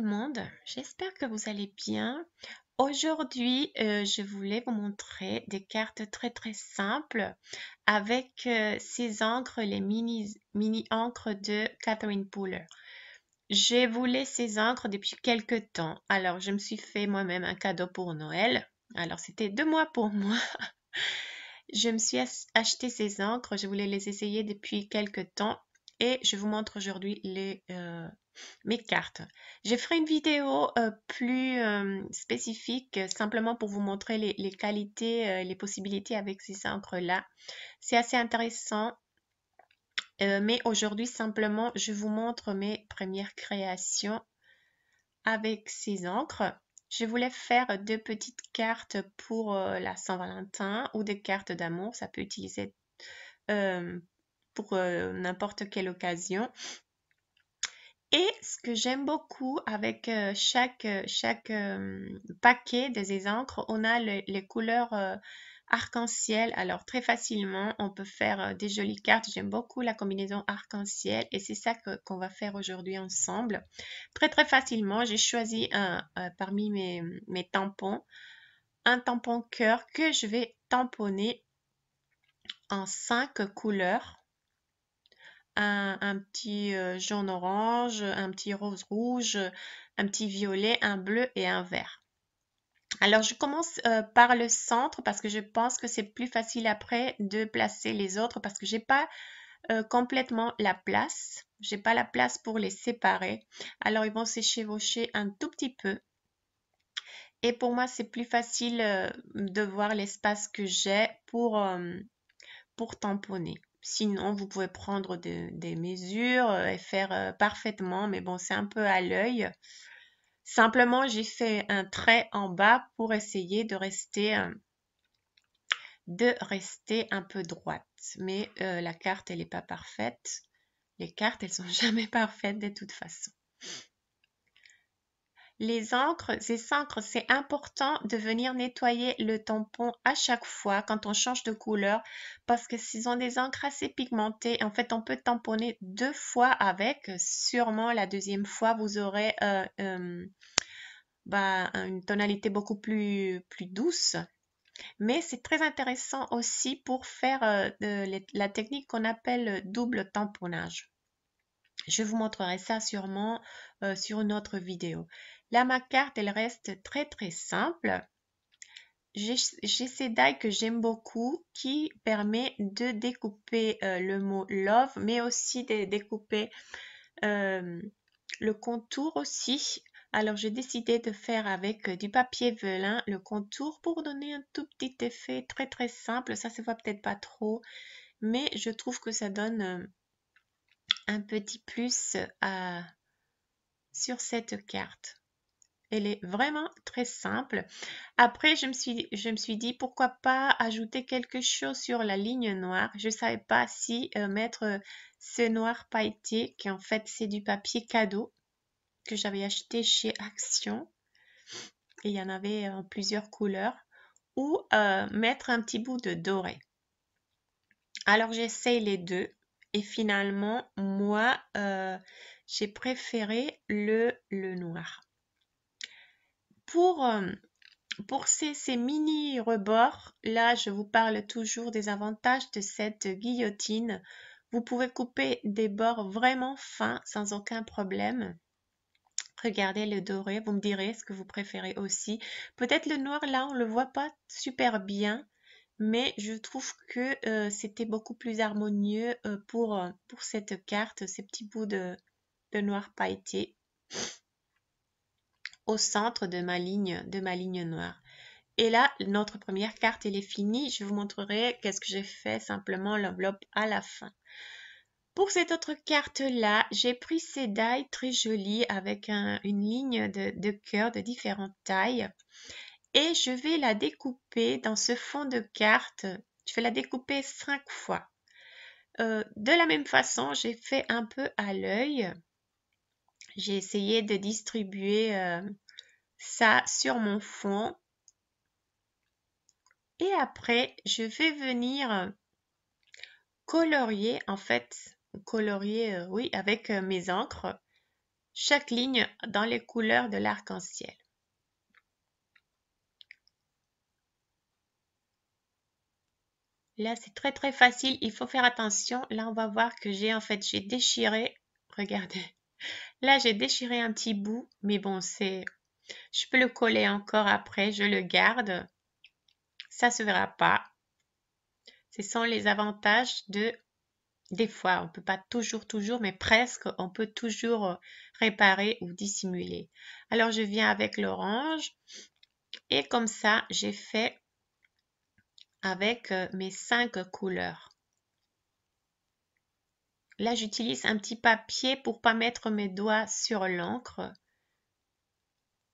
le monde, j'espère que vous allez bien. Aujourd'hui, euh, je voulais vous montrer des cartes très très simples avec euh, ces encres, les mini, mini encres de Catherine Pooler. J'ai voulu ces encres depuis quelques temps. Alors, je me suis fait moi-même un cadeau pour Noël. Alors, c'était deux mois pour moi. je me suis acheté ces encres. Je voulais les essayer depuis quelques temps et je vous montre aujourd'hui les, euh, mes cartes. Je ferai une vidéo euh, plus euh, spécifique simplement pour vous montrer les, qualités, les possibilités avec ces encres-là. C'est assez intéressant. mais aujourd'hui, simplement, je vous montre mes premières créations avec ces encres. Je voulais faire deux petites cartes pour la Saint-Valentin ou des cartes d'amour. Ça peut utiliser pour euh, n'importe quelle occasion. Et ce que j'aime beaucoup avec euh, chaque, euh, paquet des encres, on a les couleurs arc-en-ciel. Alors très facilement, on peut faire des jolies cartes. J'aime beaucoup la combinaison arc-en-ciel et c'est ça qu'on va faire aujourd'hui ensemble. Très très facilement, j'ai choisi parmi mes, mes tampons, un tampon cœur que je vais tamponner en cinq couleurs un, petit euh, jaune orange, un petit rose rouge, un petit violet, un bleu et un vert. Alors je commence euh, par le centre parce que je pense que c'est plus facile après de placer les autres parce que j'ai pas euh, complètement la place. J'ai pas la place pour les séparer. Alors ils vont s'échevaucher un tout petit peu. Et pour moi, c'est plus facile de voir l'espace que j'ai pour, pour tamponner. Sinon, vous pouvez prendre des mesures euh, et faire euh, parfaitement, mais bon, c'est un peu à l'œil. Simplement, j'ai fait un trait en bas pour essayer de rester, euh, de rester un peu droite. Mais la carte, elle n'est pas parfaite. Les cartes, elles sont jamais parfaites de toute façon. Les encres, ces encres, c'est important de venir nettoyer le tampon à chaque fois quand on change de couleur parce que s'ils ont des encres assez pigmentées, en fait, on peut tamponner deux fois avec. Sûrement, la deuxième fois, vous aurez euh, euh, bah, une tonalité beaucoup plus, plus douce. Mais c'est très intéressant aussi pour faire euh, la technique qu'on appelle double tamponnage. Je vous montrerai ça sûrement sur une autre vidéo. Là, ma carte, elle reste très très simple. J'ai ces die que j'aime beaucoup qui permet de découper euh, le mot love, mais aussi de découper euh, le contour aussi. Alors, j'ai décidé de faire avec du papier velin le contour pour donner un tout petit effet très très simple. Ça se voit peut-être pas trop, mais je trouve que ça donne euh, un petit plus sur cette carte. Elle est vraiment très simple. Après, je me suis, je me suis dit pourquoi pas ajouter quelque chose sur la ligne noire? Je ne savais pas si euh, mettre ce noir pailleté, qui en fait c'est du papier cadeau que j'avais acheté chez Action. Et il y en avait en plusieurs couleurs. Ou euh, mettre un petit bout de doré. Alors j'essaye les deux. Et finalement, moi, euh, j'ai préféré le, le noir. Pour, euh, ces, ces, mini rebords, là, je vous parle toujours des avantages de cette guillotine. Vous pouvez couper des bords vraiment fins sans aucun problème. Regardez le doré, vous me direz ce que vous préférez aussi. Peut-être le noir, là, on ne le voit pas super bien, mais je trouve que euh, c'était beaucoup plus harmonieux euh, pour, cette carte, ces petits bouts de noir pailleté centre de ma ligne, de ma ligne noire. Et là, notre première carte, elle est finie. Je vous montrerai qu'est-ce que j'ai fait, simplement l'enveloppe à la fin. Pour cette autre carte-là, j'ai pris ces dailles très jolies avec une ligne de, de cœur de différentes tailles. Et je vais la découper dans ce fond de carte. Je vais la découper cinq fois. Euh, de la même façon, j'ai fait un peu à l'œil j'ai essayé de distribuer euh, ça sur mon fond. Et après, je vais venir colorier, en fait, colorier, euh, oui, avec euh, mes encres. chaque ligne dans les couleurs de l'arc-en-ciel. Là, c'est très très facile. Il faut faire attention. Là, on va voir que j'ai en fait, j'ai déchiré. Regardez. Là, j'ai déchiré un petit bout. Mais bon, c'est... Je peux le coller encore après. Je le garde. Ça se verra pas. Ce sont les avantages de... Des fois, on peut pas toujours, toujours, mais presque, on peut toujours réparer ou dissimuler. Alors, je viens avec l'orange. Et comme ça, j'ai fait avec euh, mes cinq couleurs. Là, j'utilise un petit papier pour pas mettre mes doigts sur l'encre.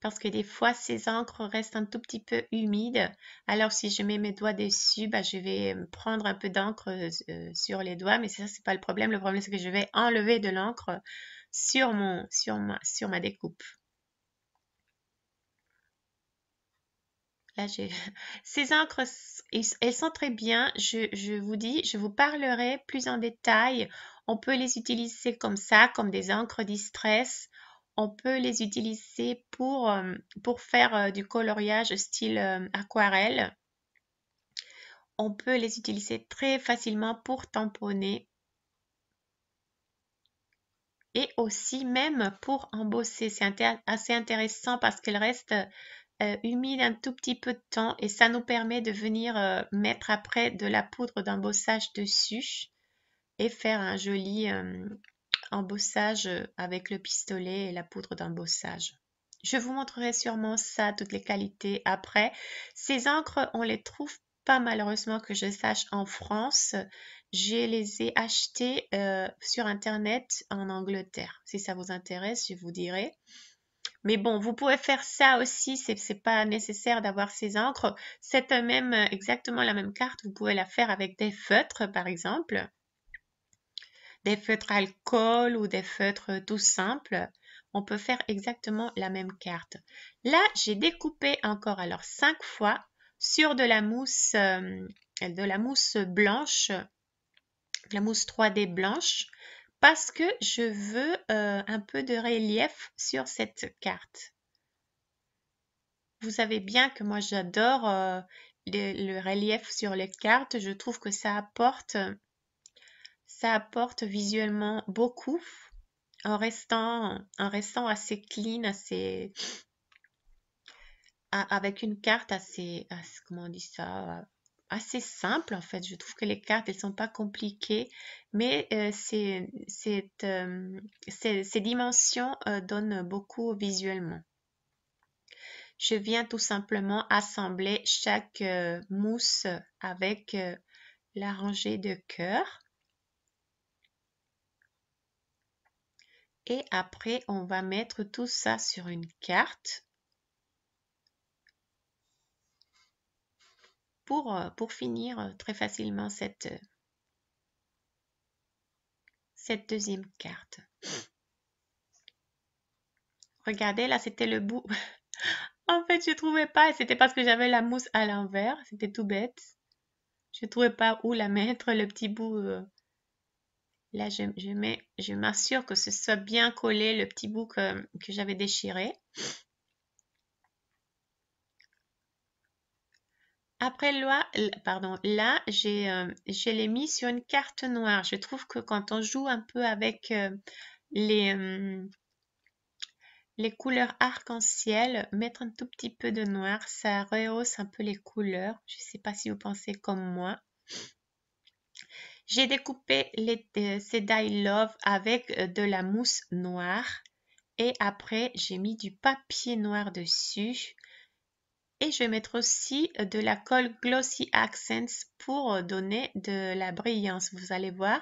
Parce que des fois, ces encres restent un tout petit peu humides. Alors, si je mets mes doigts dessus, bah, je vais prendre un peu d'encre euh, sur les doigts. Mais ça, c'est pas le problème. Le problème, c'est que je vais enlever de l'encre sur, sur, ma, sur ma découpe. Là, ces encres elles sont très bien. Je, vous dis, je vous parlerai plus en détail. On peut les utiliser comme ça, comme des encres distress. On peut les utiliser pour, euh, pour faire euh, du coloriage style euh, aquarelle. On peut les utiliser très facilement pour tamponner. Et aussi même pour embosser. C'est assez intéressant parce qu'elles restent euh, humide un tout petit peu de temps et ça nous permet de venir mettre après de la poudre d'embossage dessus et faire un joli euh, embossage avec le pistolet et la poudre d'embossage. Je vous montrerai sûrement ça, toutes les qualités après. Ces encres, on les trouve pas malheureusement que je sache en France. Je les ai achetées sur Internet en Angleterre. Si ça vous intéresse, je vous dirai. Mais bon, vous pouvez faire ça aussi, c'est pas nécessaire d'avoir ces encres. C'est exactement la même carte, vous pouvez la faire avec des feutres par exemple. Des feutres alcool ou des feutres tout simples. On peut faire exactement la même carte. Là, j'ai découpé encore alors cinq fois sur de la mousse, euh, de la mousse blanche, de la mousse 3D blanche parce que je veux euh, un peu de relief sur cette carte. Vous savez bien que moi j'adore euh, le, relief sur les cartes. Je trouve que ça apporte, ça apporte visuellement beaucoup en restant, en restant assez clean, assez avec une carte assez, comment on dit ça, assez simple en fait. Je trouve que les cartes, elles sont pas compliquées, mais euh, euh, ces dimensions euh, donnent beaucoup visuellement. Je viens tout simplement assembler chaque mousse avec la rangée de cœur. Et après, on va mettre tout ça sur une carte. Euh, pour, finir euh, très facilement cette, euh, cette deuxième carte. Regardez, là, c'était le bout. en fait, je trouvais pas, et c'était parce que j'avais la mousse à l'envers. C'était tout bête. Je trouvais pas où la mettre, le petit bout. Là, je, m'assure que ce soit bien collé, le petit bout que, que j'avais déchiré. Après là, pardon, là j'ai, euh, je l'ai mis sur une carte noire. Je trouve que quand on joue un peu avec euh, les, euh, les couleurs arc-en-ciel, mettre un tout petit peu de noir, ça rehausse un peu les couleurs. Je ne sais pas si vous pensez comme moi. J'ai découpé les, ces Die Love avec de la mousse noire et après j'ai mis du papier noir dessus et je vais mettre aussi euh, de la colle Glossy Accents pour euh, donner de la brillance, vous allez voir.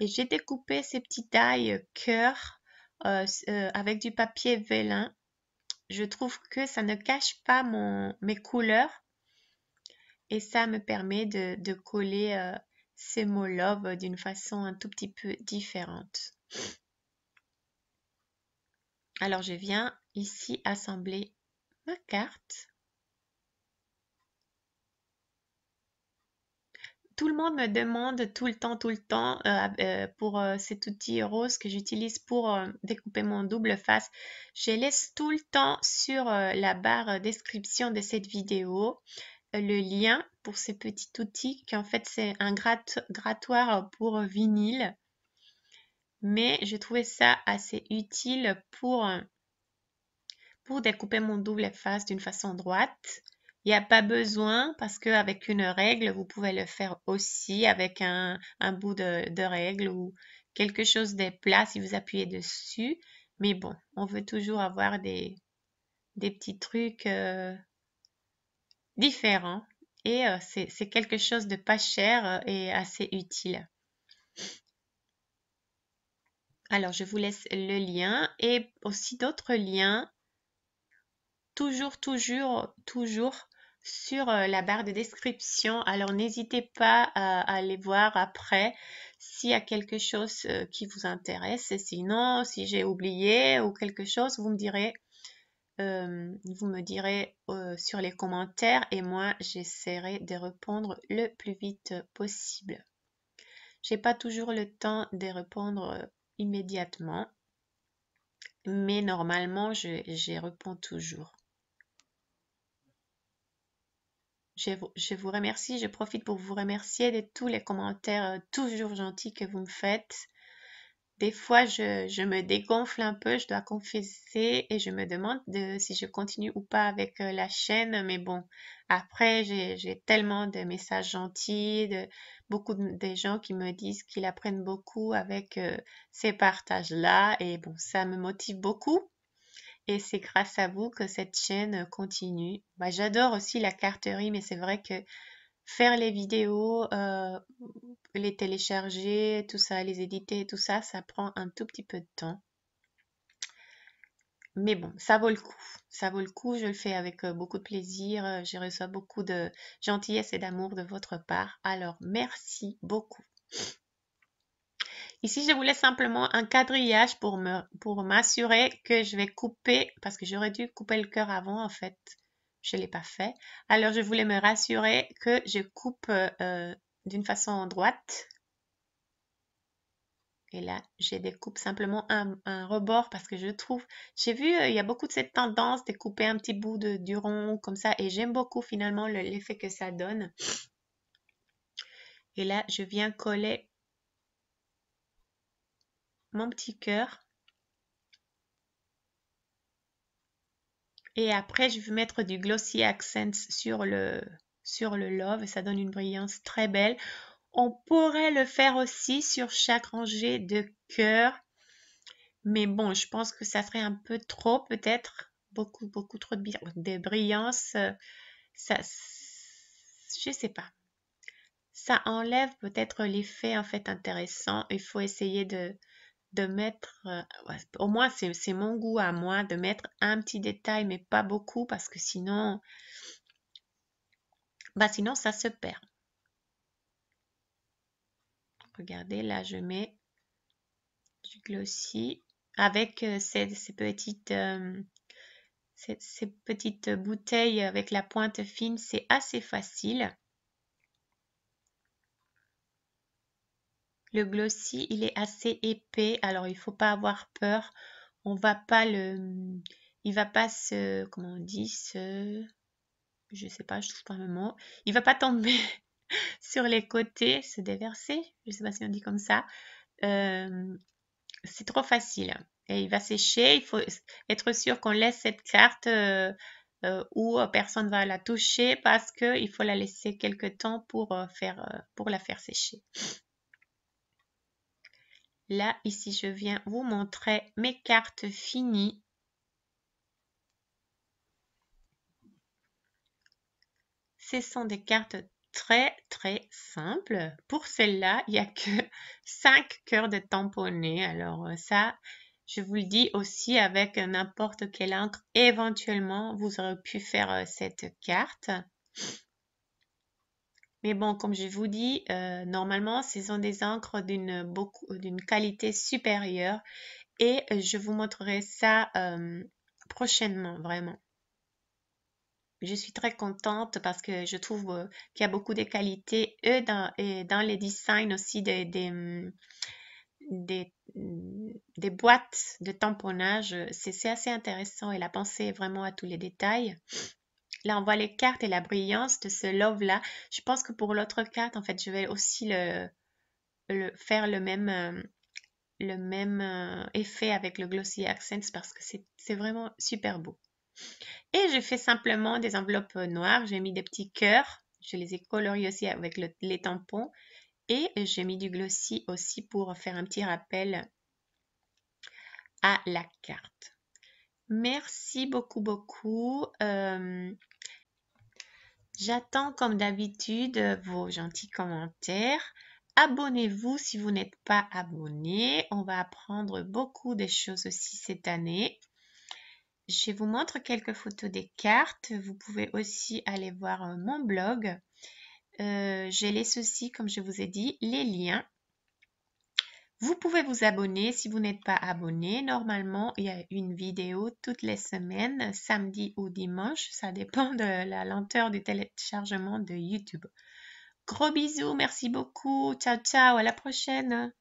Et j'ai découpé ces petits tailles cœur euh, avec du papier vélin. Je trouve que ça ne cache pas mon, mes couleurs et ça me permet de, coller ces mots love d'une façon un tout petit peu différente. Alors je viens ici assembler ma carte. tout le monde me demande tout le temps, tout le temps euh, euh, pour euh, cet outil rose que j'utilise pour découper mon double face. Je laisse tout le temps sur la barre description de cette vidéo le lien pour ce petit outil qui en fait c'est un grattoir pour vinyle. Mais je trouvais ça assez utile pour, pour découper mon double face d'une façon droite. Il n'y a pas besoin parce qu'avec une règle, vous pouvez le faire aussi avec un, bout de, règle ou quelque chose de plat si vous appuyez dessus. Mais bon, on veut toujours avoir des, des petits trucs euh, différents. Et euh, c'est quelque chose de pas cher euh, et assez utile. Alors, je vous laisse le lien et aussi d'autres liens. Toujours, toujours, toujours sur euh, la barre de description. Alors n'hésitez pas à, aller voir après s'il y a quelque chose qui vous intéresse. Sinon, si j'ai oublié ou quelque chose, vous me direz, euh, vous me direz sur les commentaires et moi j'essaierai de répondre le plus vite possible. J'ai pas toujours le temps de répondre immédiatement, mais normalement je, réponds toujours. Je vous, remercie, je profite pour vous remercier de tous les commentaires euh, toujours gentils que vous me faites. Des fois, je, me dégonfle un peu, je dois confesser, et je me demande si je continue ou pas avec euh, la chaîne. Mais bon, après, j'ai tellement de messages gentils, beaucoup de, gens qui me disent qu'ils apprennent beaucoup avec euh, ces partages-là. Et bon, ça me motive beaucoup et c'est grâce à vous que cette chaîne continue. Bah, j'adore aussi la carterie, mais c'est vrai que faire les vidéos, euh, les télécharger, tout ça, les éditer, tout ça, ça prend un tout petit peu de temps. Mais bon, ça vaut le coup. Ça vaut le coup, je le fais avec euh, beaucoup de plaisir. Je reçois beaucoup de gentillesse et d'amour de votre part. Alors, merci beaucoup. Ici, je voulais simplement un quadrillage pour me pour m'assurer que je vais couper, parce que j'aurais dû couper le cœur avant, en fait. Je ne l'ai pas fait. Alors, je voulais me rassurer que je coupe euh, d'une façon droite. Et là, je découpe simplement un, rebord parce que je trouve, j'ai vu, euh, il y a beaucoup de cette tendance de couper un petit bout de, du rond comme ça et j'aime beaucoup finalement l'effet que ça donne. Et là, je viens coller mon petit cœur. Et après, je vais mettre du Glossy Accents sur le, sur le Love ça donne une brillance très belle. On pourrait le faire aussi sur chaque rangée de cœur. Mais bon, je pense que ça serait un peu trop peut-être. Beaucoup, beaucoup trop de, brillance. Ça, je sais pas. Ça enlève peut-être l'effet en fait intéressant. Il faut essayer de, de mettre, euh, au moins c'est mon goût à moi, de mettre un petit détail, mais pas beaucoup, parce que sinon, bah sinon ça se perd. Regardez, là je mets du glossy avec euh, ces, petites, euh, ces petites bouteilles avec la pointe fine, c'est assez facile. Le glossy, il est assez épais, alors il faut pas avoir peur. On va pas le... Il va pas se... Comment on dit se... Je sais pas, je trouve pas un mot. Il va pas tomber sur les côtés, se déverser. Je sais pas si on dit comme ça. Euh, c'est trop facile. Et il va sécher. Il faut être sûr qu'on laisse cette carte euh, euh, où personne va la toucher parce qu'il faut la laisser quelque temps pour la faire sécher. Là, ici, je viens vous montrer mes cartes finies. Ce sont des cartes très très simples. Pour celle-là, il n'y a que 5 cœurs de tamponné. Alors euh, ça, je vous le dis aussi avec n'importe quelle encre. Éventuellement, vous aurez pu faire euh, cette carte. Mais bon, comme je vous dis, euh, normalement, ce sont des encres d'une qualité supérieure et je vous montrerai ça euh, prochainement, vraiment. je suis très contente parce que je trouve euh, qu'il y a beaucoup de qualités et dans, les designs aussi des, des, hum, des boîtes de tamponnage. C'est assez intéressant et la pensée est vraiment à tous les détails. Là, on voit les cartes et la brillance de ce love-là. Je pense que pour l'autre carte, en fait, je vais aussi le, faire le même, euh, le même euh, effet avec le Glossy Accents parce que c'est vraiment super beau. Et j'ai fait simplement des enveloppes noires. J'ai mis des petits cœurs. Je les ai coloriés aussi avec les tampons. Et j'ai mis du glossy aussi pour faire un petit rappel à la carte. Merci beaucoup, beaucoup. Euh, j'attends comme d'habitude vos gentils commentaires. Abonnez-vous si vous n'êtes pas abonné. On va apprendre beaucoup de choses aussi cette année. Je vous montre quelques photos des cartes. Vous pouvez aussi aller voir euh, mon blog. Euh, je laisse aussi, comme je vous ai dit, les liens. Vous pouvez vous abonner si vous n'êtes pas abonné. Normalement, il y a une vidéo toutes les semaines, samedi ou dimanche. Ça dépend de la lenteur du téléchargement de YouTube. Gros bisous, merci beaucoup. Ciao, ciao, à la prochaine.